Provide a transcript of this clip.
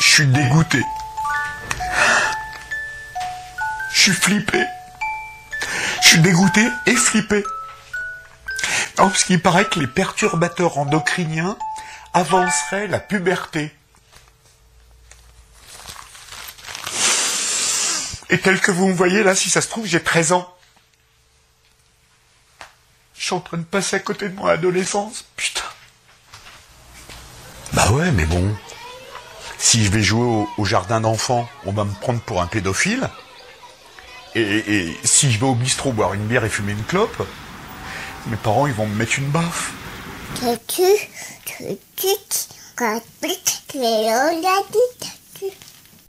suis dégoûté. Je suis flippé. Je suis dégoûté et flippé. Parce qu'il paraît que les perturbateurs endocriniens avanceraient la puberté. Et tel que vous me voyez là, si ça se trouve, j'ai 13 ans. Je suis en train de passer à côté de mon adolescence. Putain. Bah ouais, mais bon. Si je vais jouer au, jardin d'enfants, on va me prendre pour un pédophile. Et, et si je vais au bistrot boire une bière et fumer une clope, mes parents ils vont me mettre une baffe.